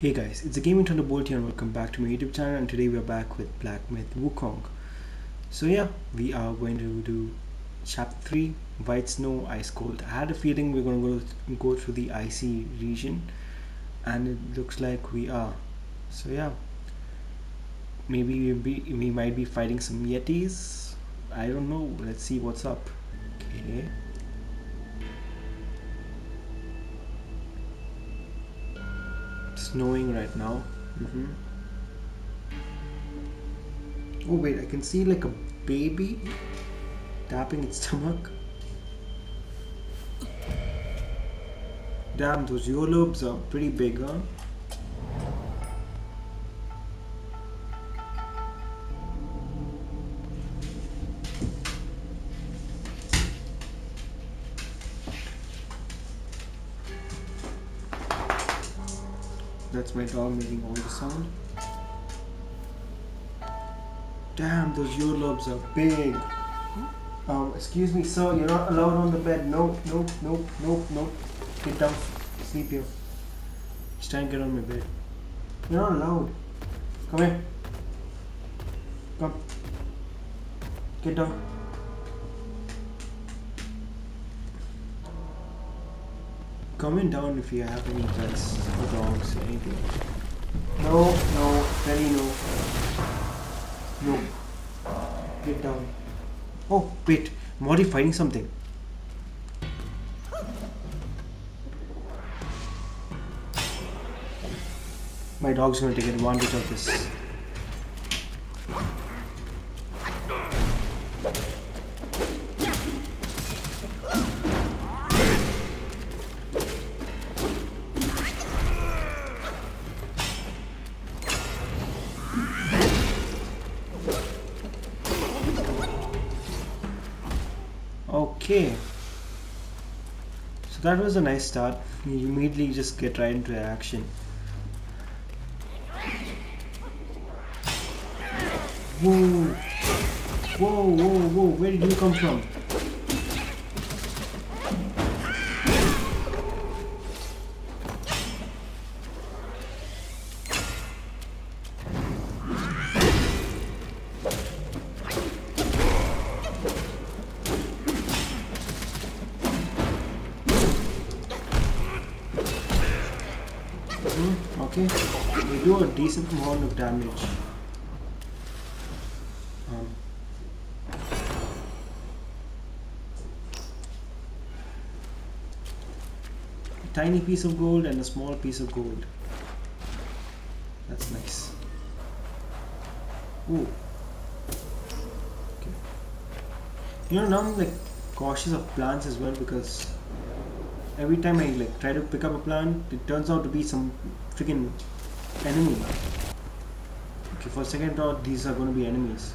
Hey guys, it's a Gaming Thunderbolt here and welcome back to my YouTube channel and today we are back with Black Myth Wukong. So yeah, we are going to do chapter 3, White Snow, Ice Cold. I had a feeling we are going to go, go through the icy region and it looks like we are. So yeah, maybe we, be, we might be fighting some Yetis. I don't know, let's see what's up. Okay. Snowing right now. Mm -hmm. Oh wait, I can see like a baby tapping its stomach. Damn, those earlobes are pretty big, huh? Dog making all the sound. Damn, those earlobes are big. Um, excuse me, sir, you're not allowed on the bed. No, no, no, no, no. Get down. Sleep here. Just try and get on my bed. You're not allowed. Come here. Come. Get down. Comment down if you have any pets or dogs or anything. No, no, very no. No. Get down. Oh, wait. Already fighting something. My dog's gonna take advantage of this. That was a nice start. You immediately just get right into action. Whoa! Whoa, whoa, whoa, where did you come from? Damage um, a tiny piece of gold and a small piece of gold that's nice Ooh. Okay. You know now I'm like cautious of plants as well because every time I like try to pick up a plant, it turns out to be some freaking enemy. Okay, for second thought, these are going to be enemies.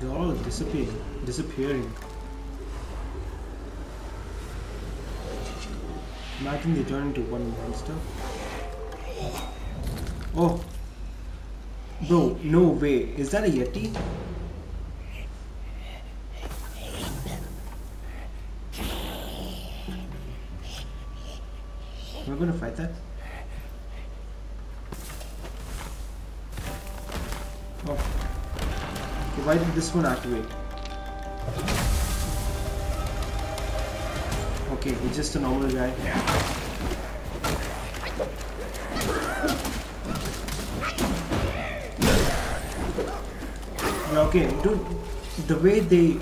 They're all disappearing. Disappearing. Imagine they turn into one monster. Oh, Bro, no way. Is that a Yeti? That? Oh. Okay, why did this one activate? Okay, it's just a normal guy. Yeah, okay, dude, the way they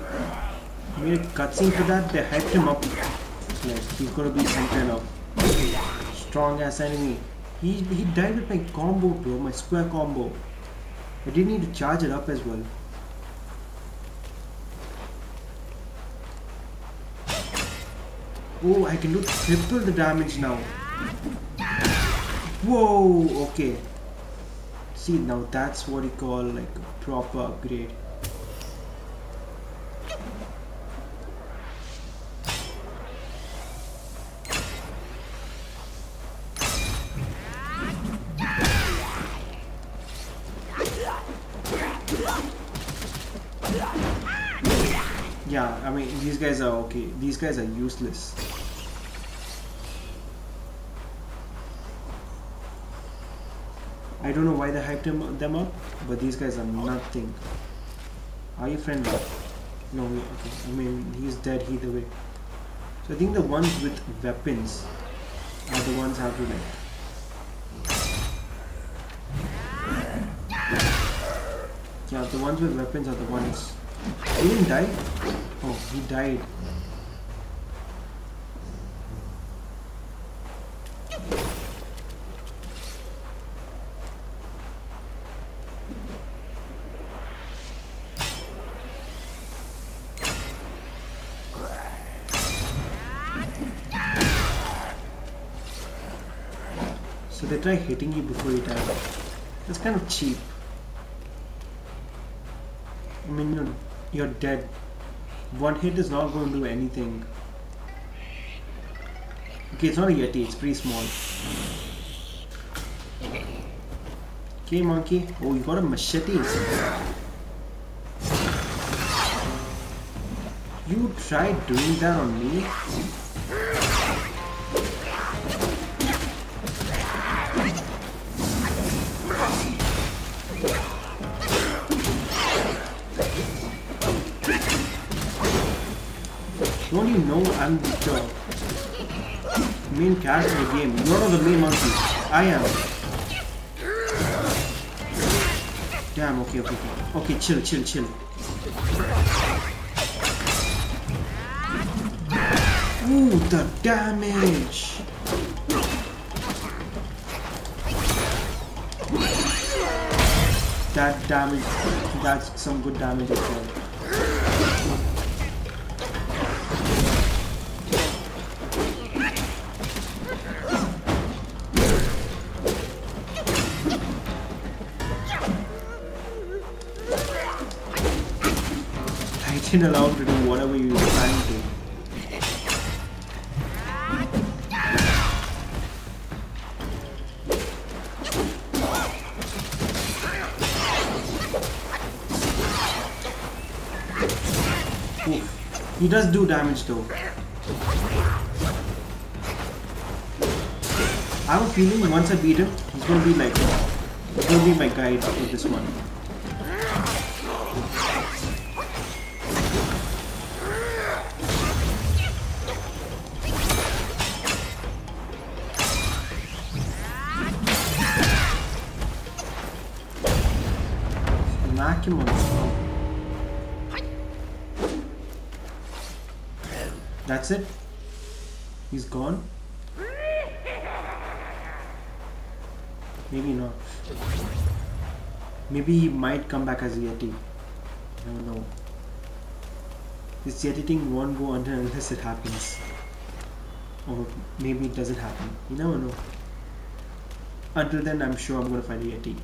made a cutscene for that, they hyped him up. He's gonna be some kind of strong ass enemy. He, he died with my combo, bro, my square combo. I didn't need to charge it up as well. Oh, I can do triple the damage now. Whoa, okay. See, now that's what you call like a proper upgrade. Yeah. Yeah, I mean, these guys are okay. These guys are useless. I don't know why they hyped them, them up, but these guys are nothing. Are you friendly? No, okay. I mean, he's dead either way. So I think the ones with weapons are the ones I have to like Yeah, the ones with weapons are the ones. He didn't die? Oh, he died. So they try hitting you before you die. That's kind of cheap. I mean, you're, you're dead. One hit is not going to do anything. Okay, it's not a Yeti, it's pretty small. Okay, monkey. Oh, you got a machete. You tried doing that on me? Know I'm the main character of the game? You're the main monkey. I am. Damn, okay, okay, okay. Okay, chill, chill, chill. Ooh, the damage! That damage, that's some good damage as well. I didn't allow to do whatever you trying to. He does do damage though. I have a feeling once I beat him, he's gonna be like, he's gonna be my guide with this one. Skull. That's it? He's gone? Maybe not. Maybe he might come back as a Yeti. I don't know. This Yeti thing won't go under unless it happens. Or maybe it doesn't happen. You never know. Until then, I'm sure I'm gonna find a Yeti.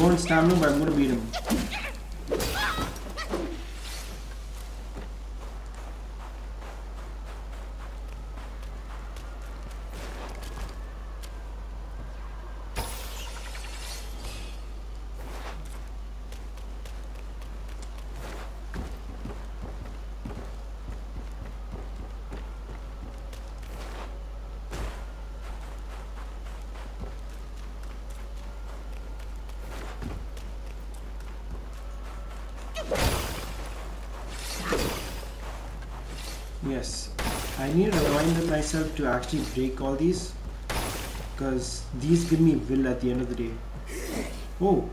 Don't stamina, but I'm gonna beat him. Yes, I need to remind myself to actually break all these because these give me will at the end of the day. Oh,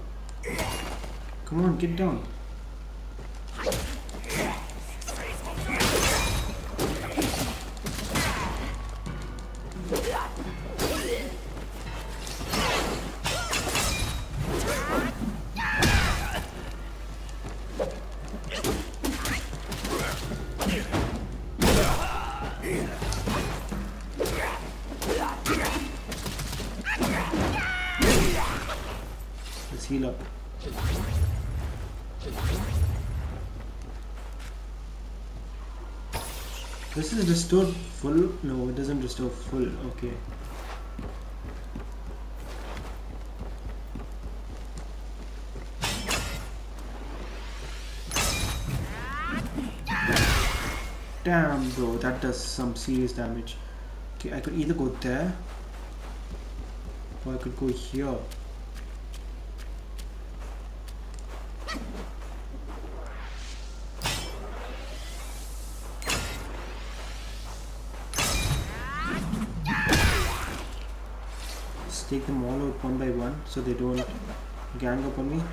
come on, get down. Restore full. Okay. Damn bro, that does some serious damage. Okay, I could either go there or I could go here. One by one so they don't gang up on me.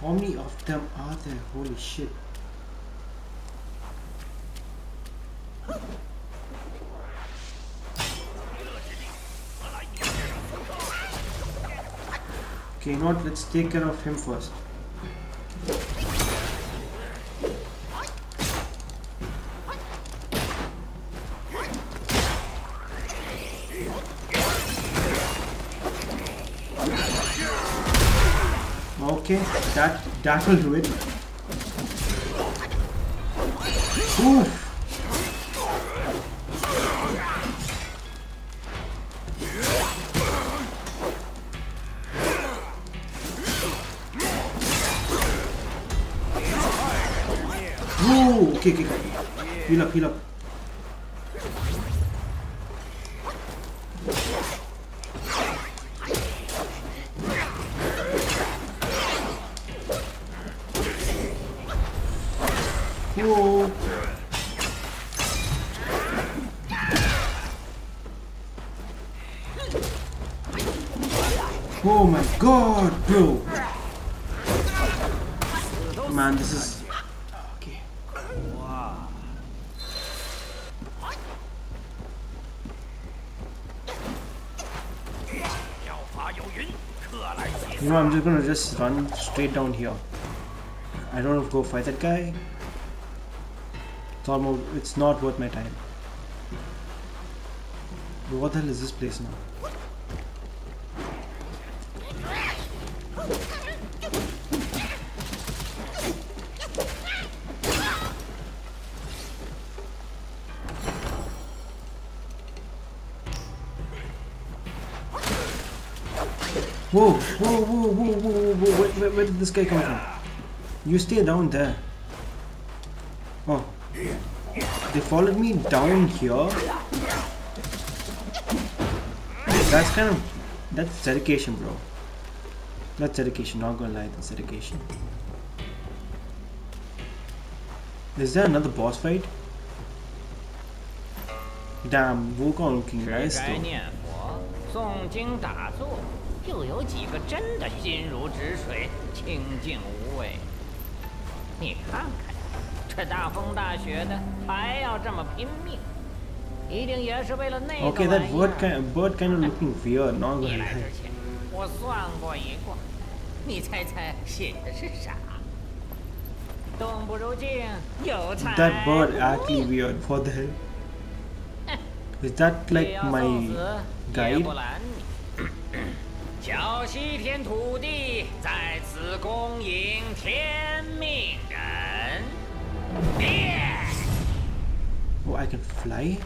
How many of them are there? Holy shit. Okay, not let's take care of him first. Okay, that that will do it. Oof. Whoa, okay, okay, okay. Heal up, heal up. Just run straight down here. I don't go fight that guy. It's almost, it's not worth my time. But what the hell is this place now? Whoa, whoa, whoa, whoa, whoa, whoa, whoa, where, where, where did this guy come from? You stay down there. Oh. They followed me down here. That's kind of, that's dedication, bro. That's dedication, not gonna lie, that's dedication. Is there another boss fight? Damn, Wukong looking 吃 nice though. 又有几个真的心如止水、清净无畏？你看看，这大风大雪的，还要这么拼命，一定也是为了那个 Okay, 玩 that 意 bird 儿。kind bird kind of looking weird, not 你 gonna 来之 lie. 前，我算过一卦，你猜猜写的是啥？动不如静，有才。That bird actually weird. What the hell? Is that 非 like my 死 guide? 小。西天土地在此恭迎天命人。变！Oh, I can fly?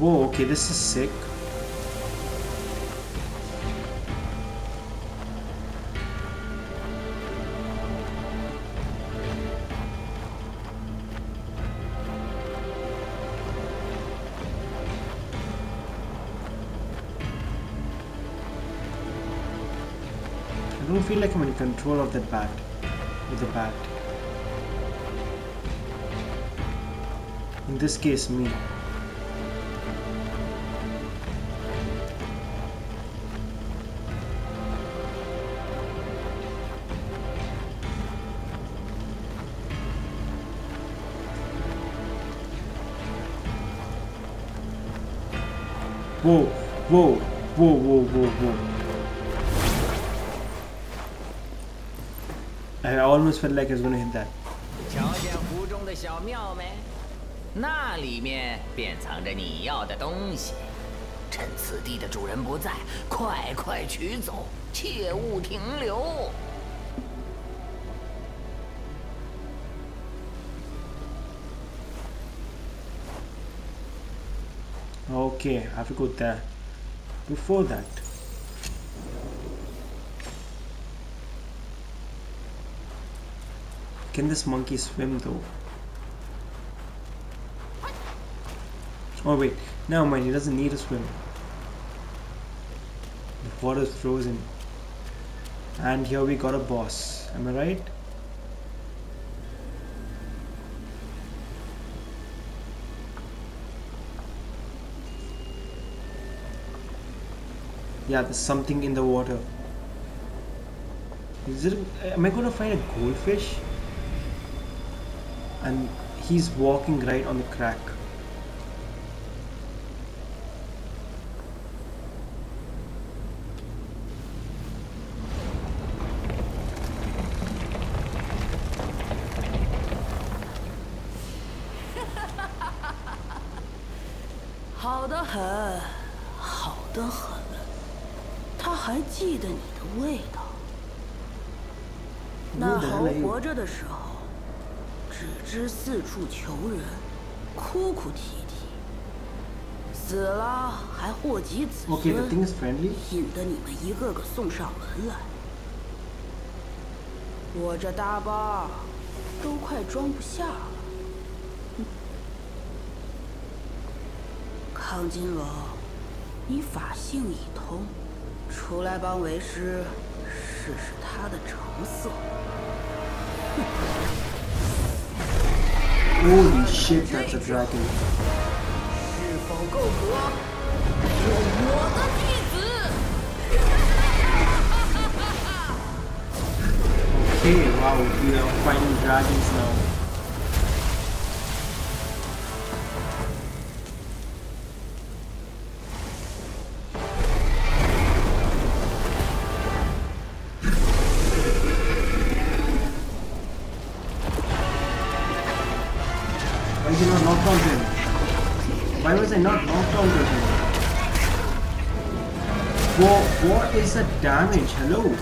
Whoa, okay, this is sick. Control of that bat. With the bat. In this case, me. Whoa, whoa, whoa, whoa, whoa, whoa. I almost felt like I was gonna hit that. 瞧见湖中的小庙没？那里面便藏着你要的东西。趁此地的主人不在，快快取走，切勿停留。Okay, I have to go there. Before that, Can this monkey swim though? Oh wait, never mind, he doesn't need to swim. The water is frozen. And here we got a boss, am I right? Yeah, there's something in the water. Is it? Am I gonna find a goldfish? And he's walking right on the crack. “知四处求人，哭哭啼啼；死了还祸及子孙，引得你们一个个送上门来。我这大包都快装不下了。康金龙，你法性已通。出来帮为师试试他的成色。Holy shit, that's a dragon. Okay, wow, we are fighting dragons now. The damage? Hello?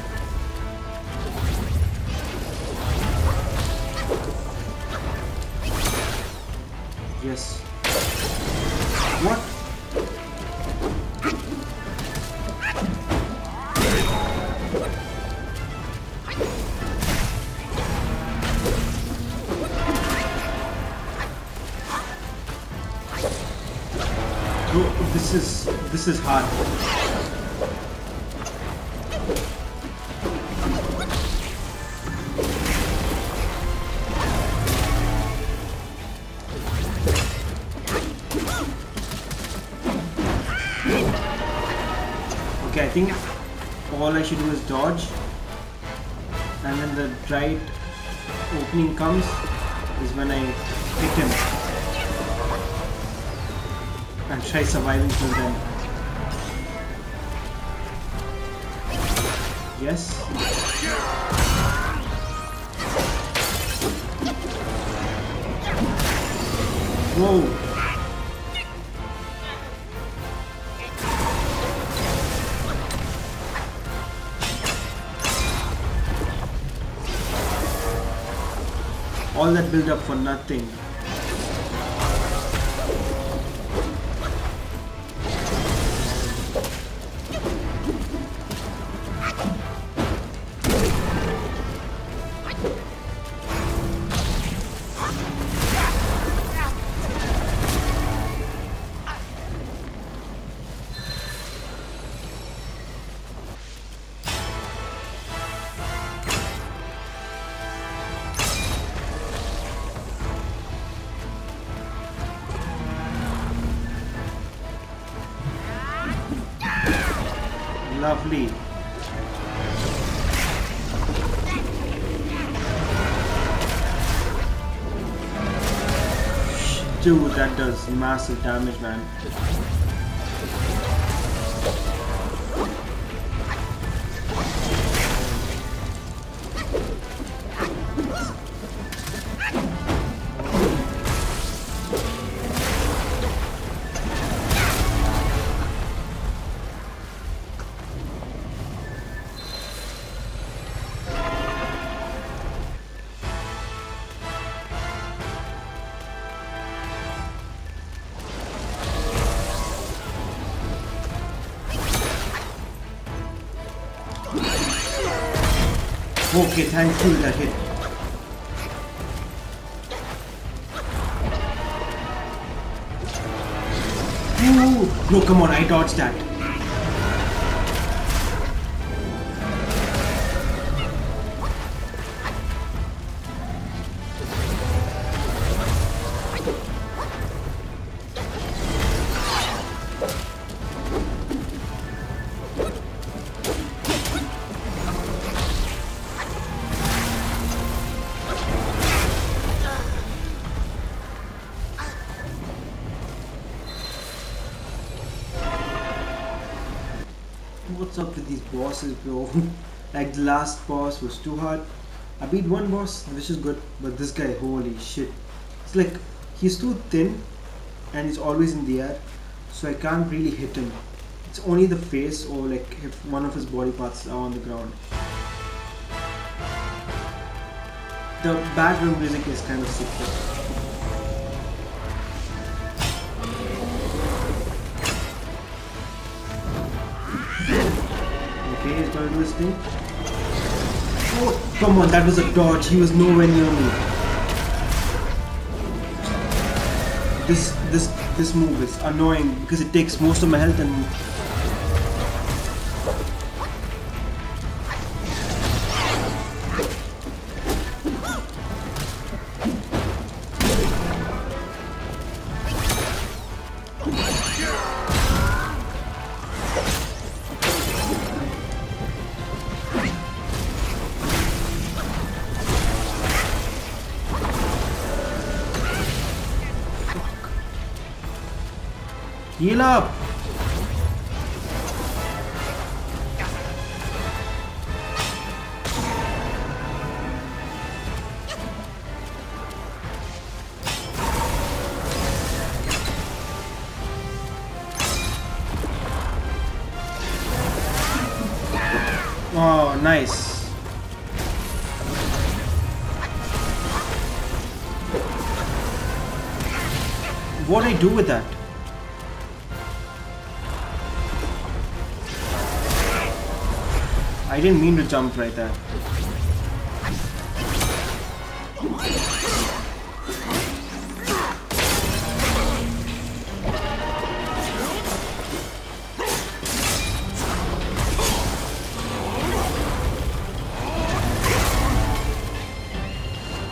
Surviving till. Yes. Whoa. all that build up for nothing massive damage, man. Okay, thank you that hit. No, come on, I dodged that. Bosses bro. Like the last boss was too hard. I beat one boss which is good but this guy holy shit. It's like he's too thin and he's always in the air so I can't really hit him. It's only the face or like if one of his body parts are on the ground. The background music is kind of sick His thing. Oh, come on, that was a dodge. He was nowhere near me. This this this move is annoying because it takes most of my health and Heal up! Oh, nice. What do I do with that? I didn't mean to jump right there.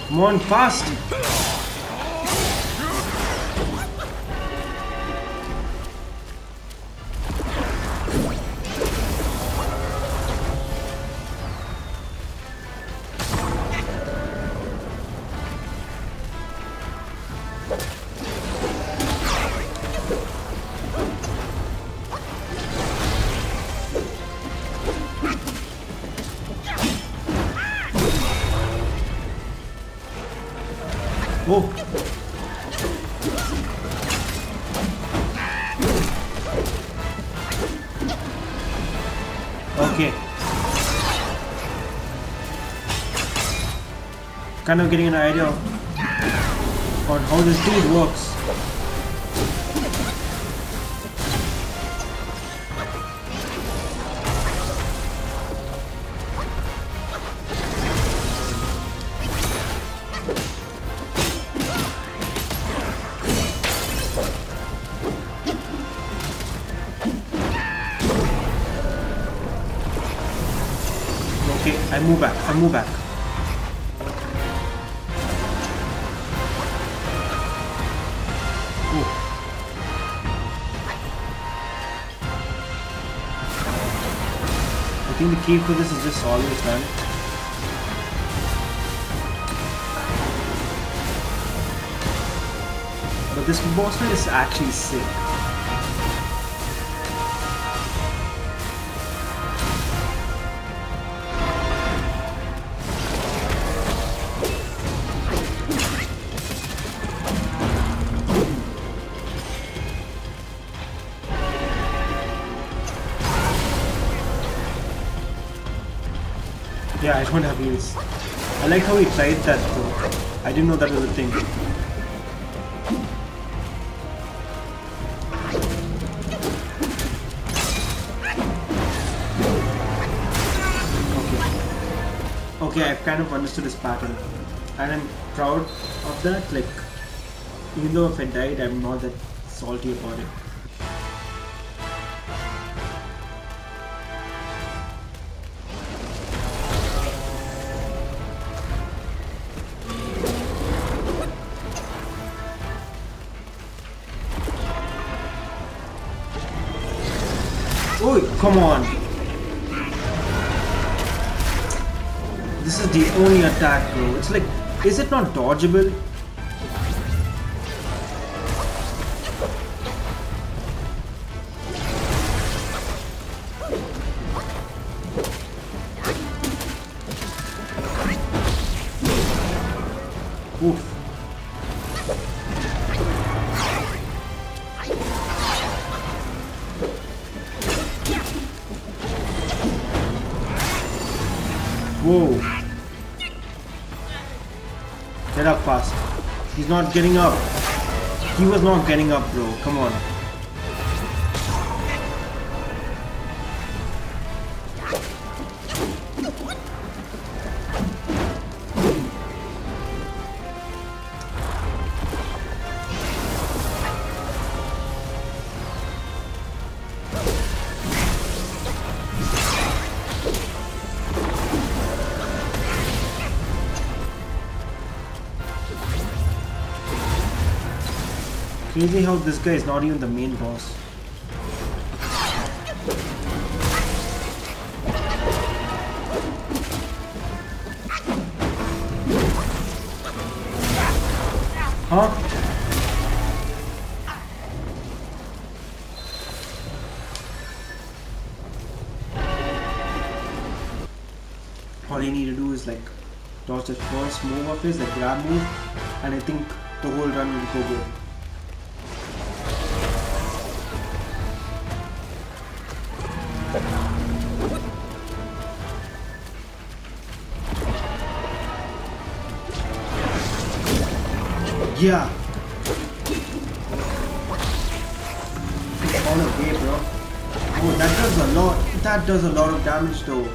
Come on, fast! Okay. Kind of getting an idea on how this dude works. Key for this is just always run. But this boss is actually sick. How he tried that. I didn't know that was a thing. Okay. okay I've kind of understood this pattern and I'm proud of that like even though if I died I'm not that salty about it come on. This is the only attack, bro. It's like, is it not dodgeable? Not getting up. He was not getting up, bro. Come on. Crazy how this guy is not even the main boss. Huh? All you need to do is like dodge the first move of his, like grab move, and I think the whole run will go good. Yeah. All okay, bro. Oh, that does a lot. That does a lot of damage, though.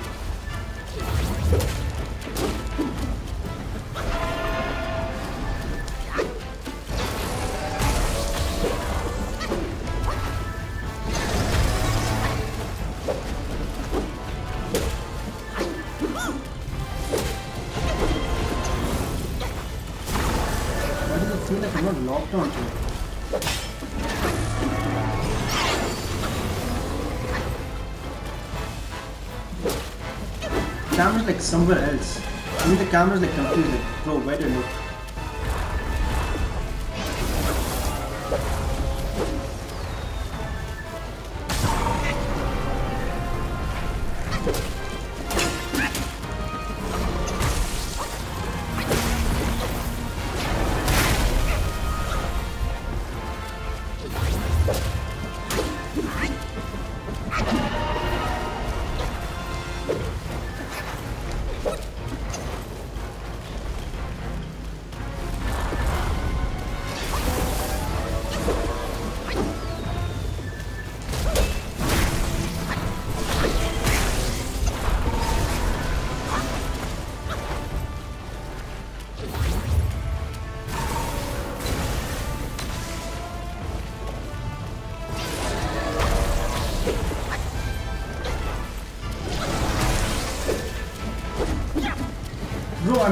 Camera's like somewhere else. I mean the camera's like confused like bro where do you look?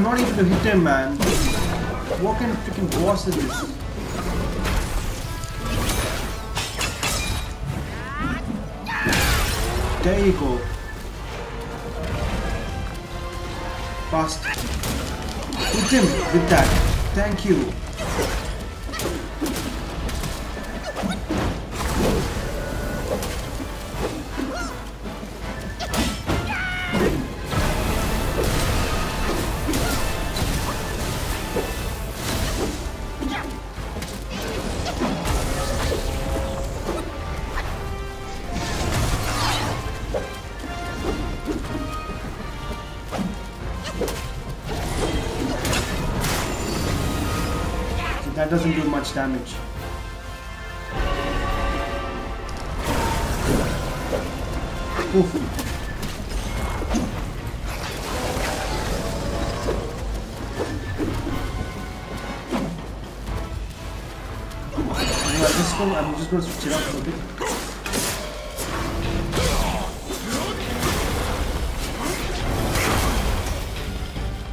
I'm not able to hit him, man. What kind of freaking boss is this? There you go. Fast. Hit him with that. Thank you. doesn't do much damage. Ooh. I'm just gonna switch it up a bit.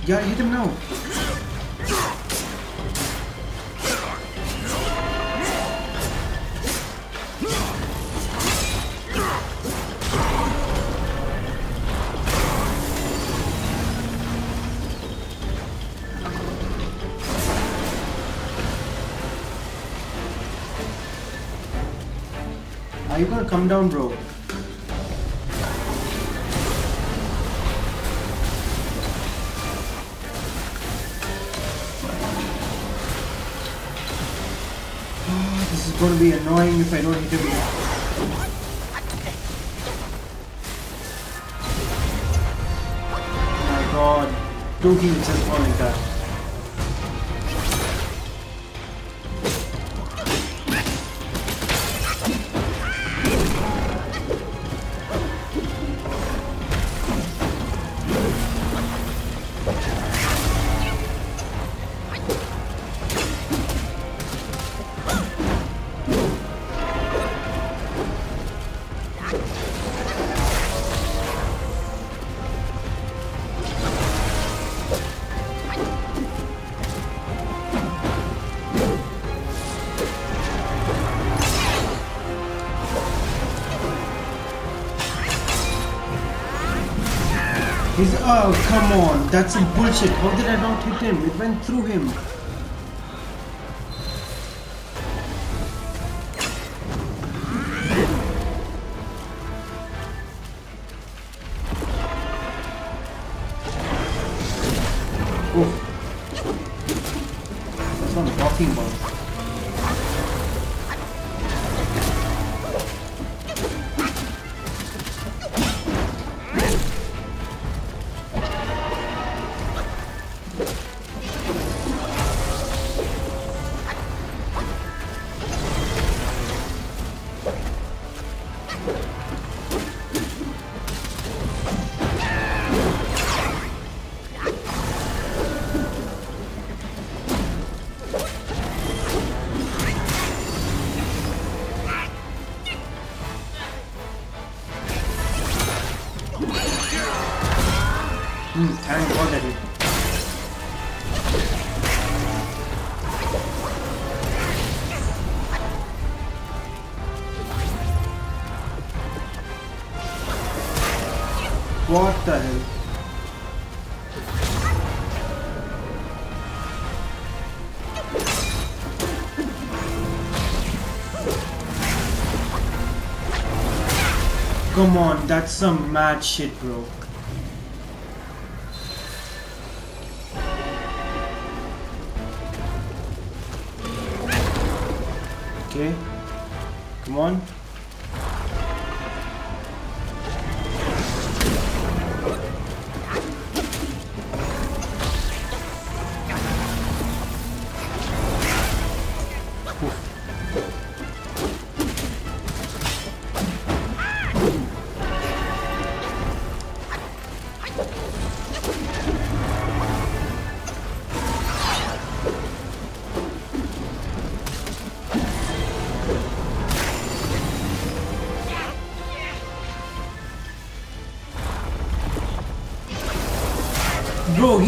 Yeah, hit him now. Come down, bro? Oh, this is gonna be annoying if I don't hit him. Oh my god, two heals just one like that. He's oh come on, that's some bullshit. How did I not hit him? It went through him. God I did. What the hell? Come on, that's some mad shit, bro.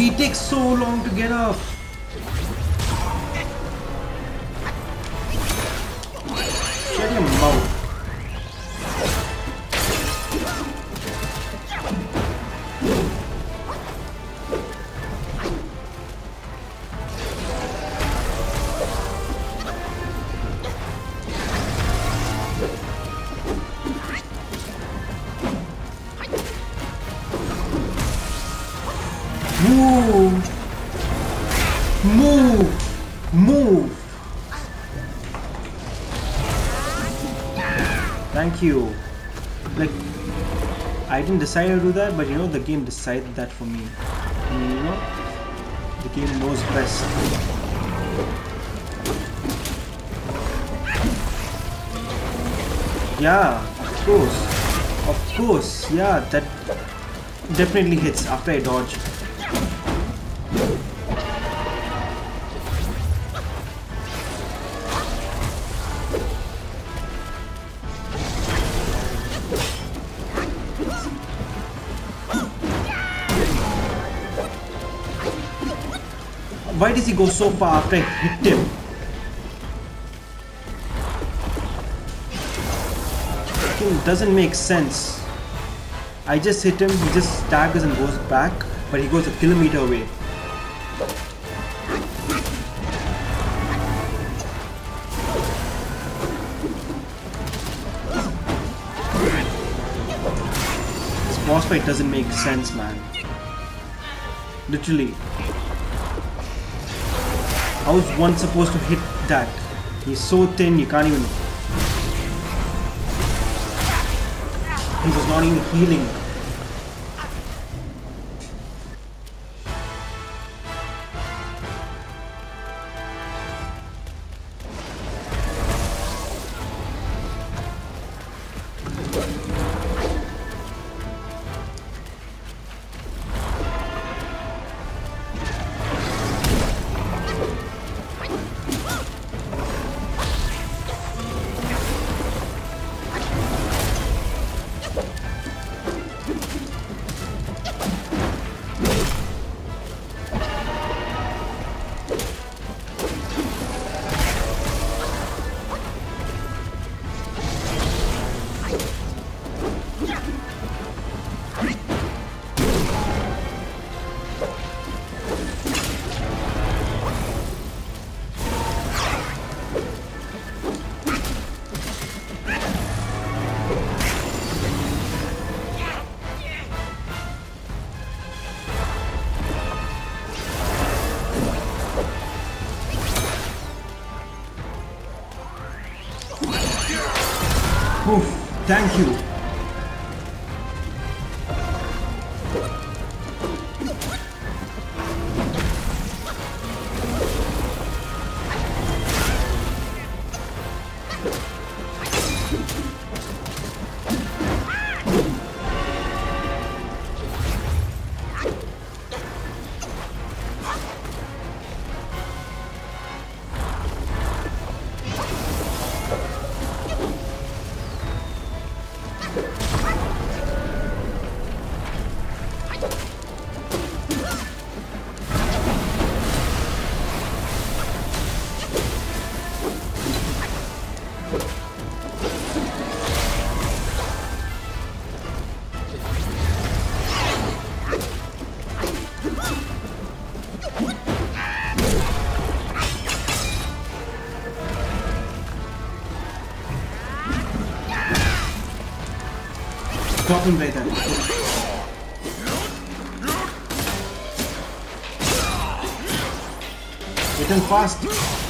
He takes so long to get up. You. Like, I didn't decide to do that, but you know, the game decided that for me. And, you know, the game knows best. Yeah, of course. Of course, yeah, that definitely hits after I dodge. Go so far after I hit him? It doesn't make sense. I just hit him, he just staggers and goes back, but he goes a kilometer away. This boss fight doesn't make sense, man. Literally. How is one supposed to hit that? He's so thin, you can't even... He was not even healing. Thank you. Him right there. Hit him fast.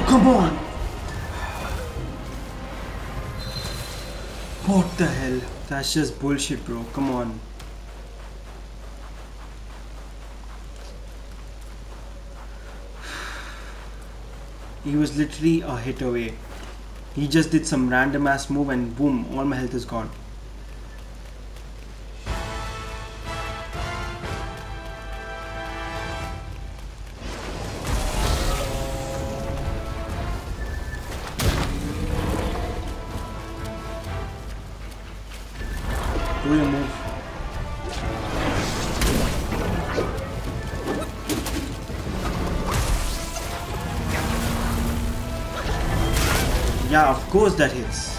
Come on! What the hell? That's just bullshit, bro. Come on. He was literally a hit away. He just did some random ass move and boom, all my health is gone. Course that hits.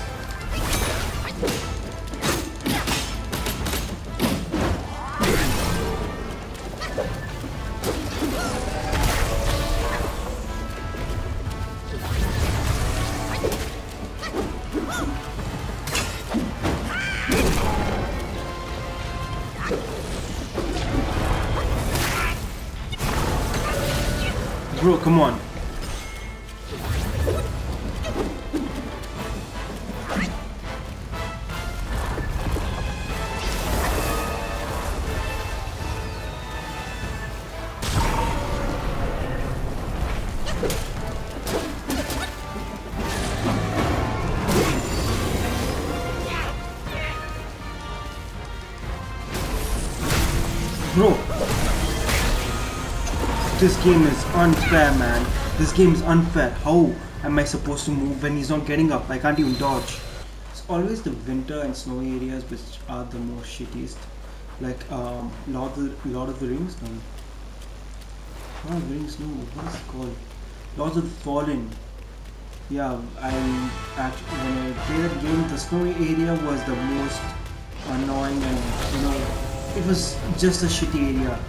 This game is unfair, man. This game is unfair. How am I supposed to move when he's not getting up? I can't even dodge. It's always the winter and snowy areas which are the most shittiest. Like um, Lord of the, Lord of the Rings. No. Lord of the Rings. No. What is it called? Lords of the Fallen. Yeah, I actually when I played that game, the snowy area was the most annoying and you know it was just a shitty area.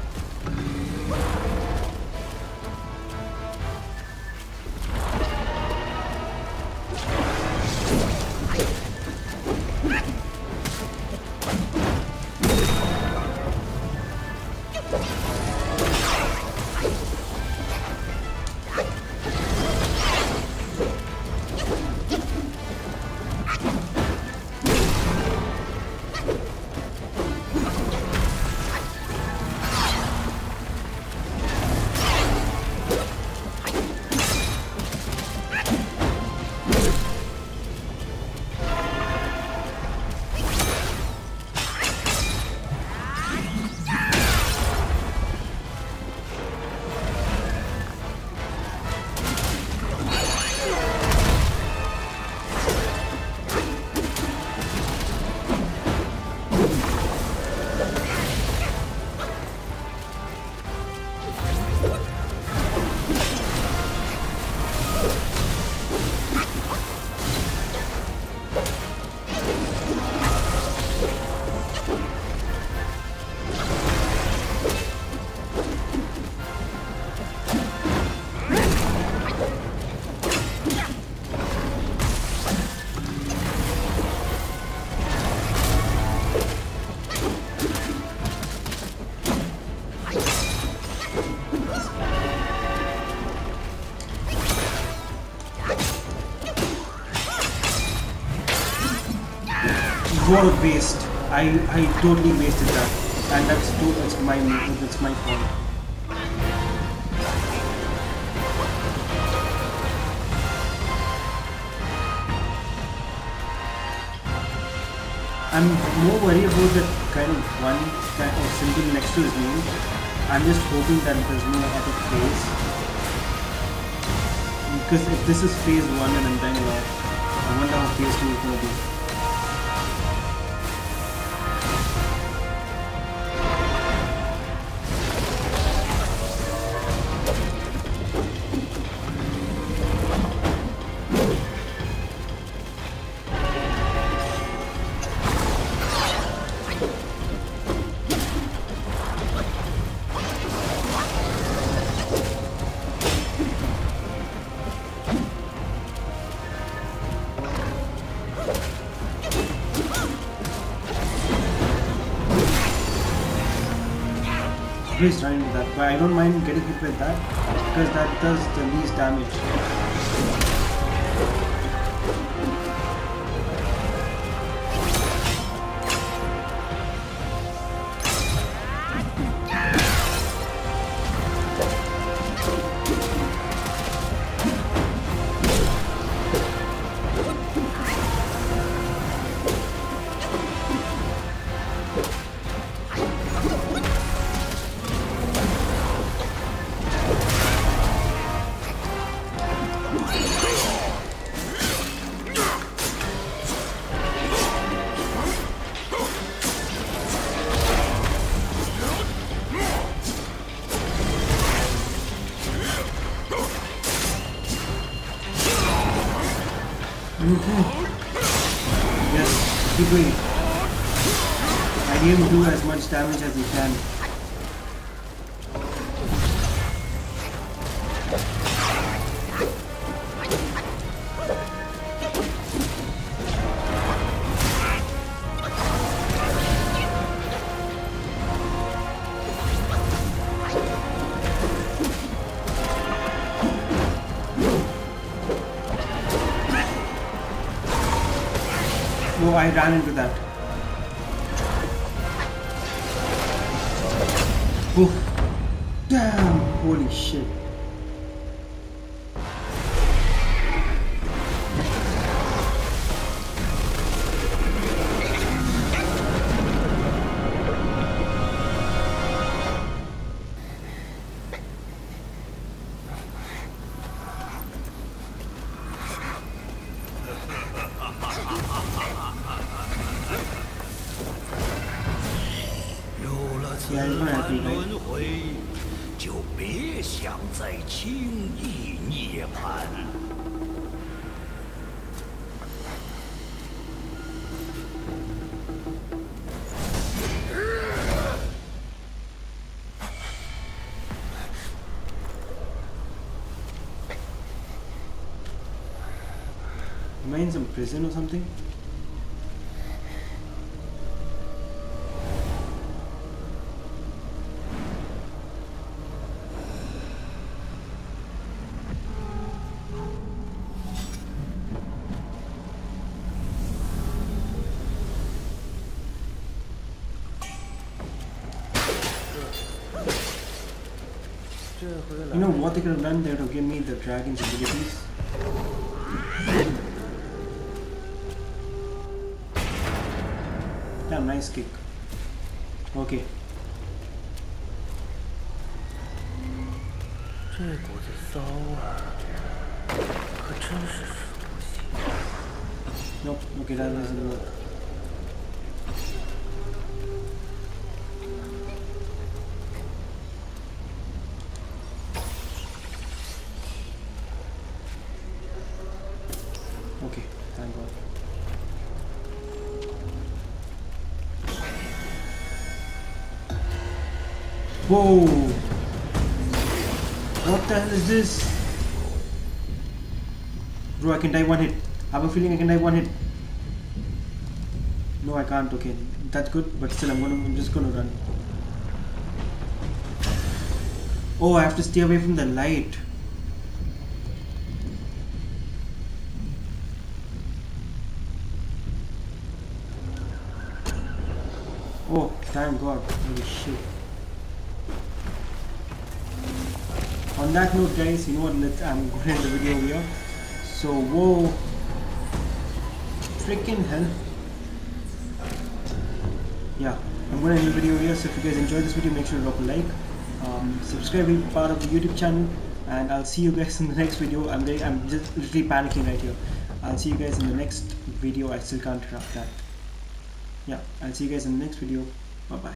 A waste. I, I totally wasted that. And that's, too, that's my that's my fault. I'm more worried about that kind of one kind of symbol next to his name. I'm just hoping that there's no other phase. Because if this is phase 1 and I'm dying a lot, I wonder how phase 2 is going to be. Please trying with that, but I don't mind getting hit with that because that does the least damage. Oh, I ran into that. Oh, damn! Holy shit. Prison or something? You know what they could have done? They would have given me the dragon's abilities. Damn, nice kick. Okay. Nope, okay, that doesn't work. Is this? Bro, I can die one hit. I have a feeling I can die one hit. No, I can't. Okay, that's good, but still, I'm gonna. I'm just gonna run. Oh, I have to stay away from the light. Oh, thank God. Holy shit. On that note, guys, you know what? Let's. I'm going to end the video here. So, whoa. Freaking hell. Yeah, I'm going to end the video here. So, if you guys enjoyed this video, make sure to drop a like. Um, subscribe be part of the YouTube channel. And I'll see you guys in the next video. I'm I'm just literally panicking right here. I'll see you guys in the next video. I still can't wrap that. Yeah, I'll see you guys in the next video. Bye bye.